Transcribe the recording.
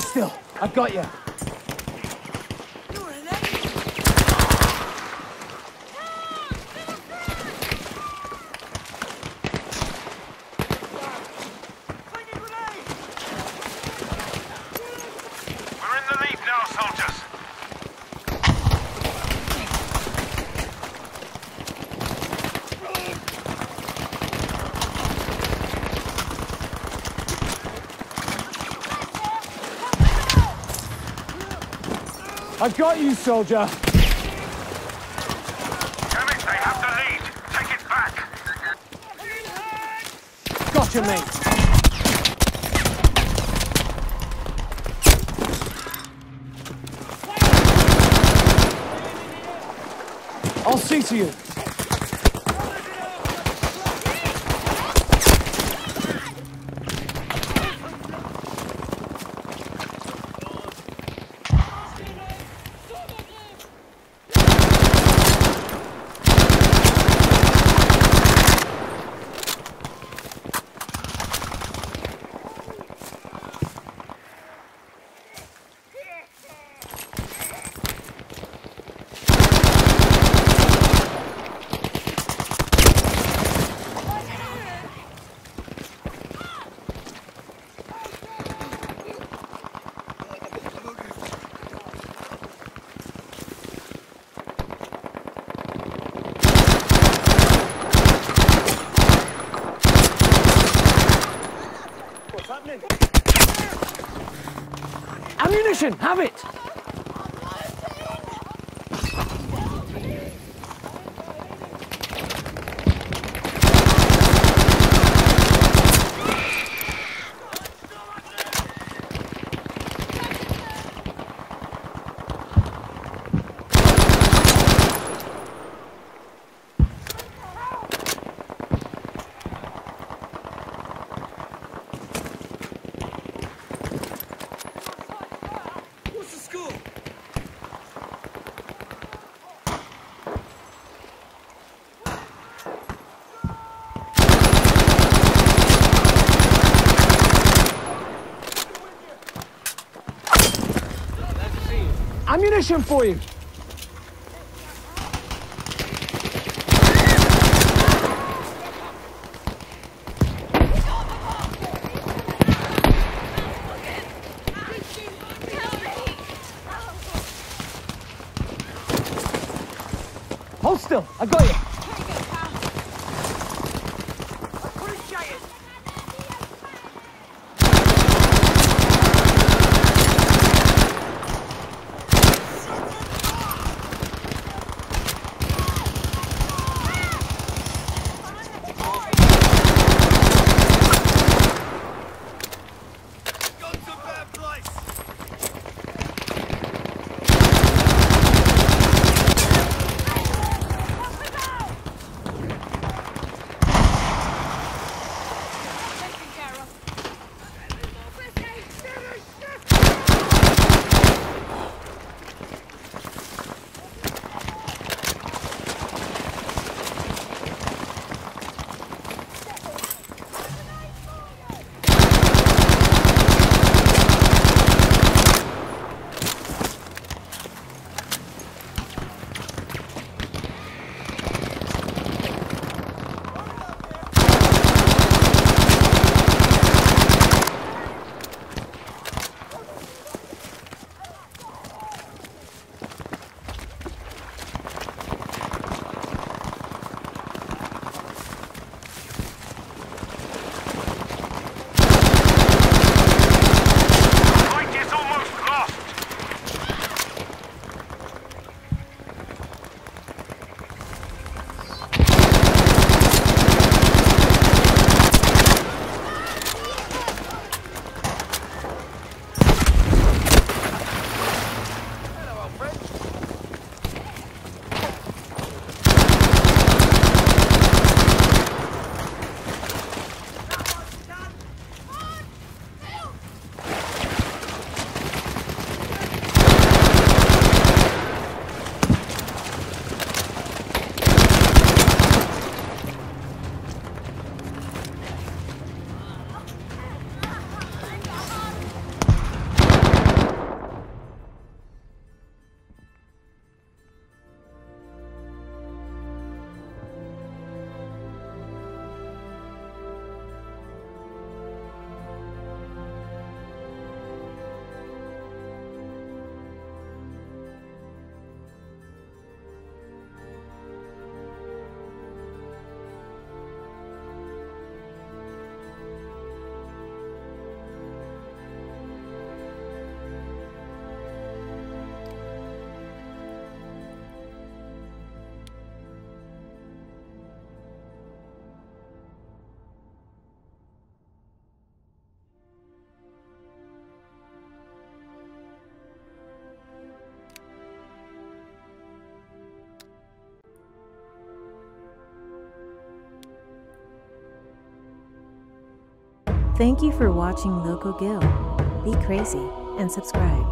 Still. I've got you. I've got you, soldier. Damn it, they have the lead. Take it back. Gotcha, mate. I'll see to you. Ammunition! Have it! Ammunition for you! Hold still. I got you. Thank you for watching Loco Gill. Be crazy and subscribe.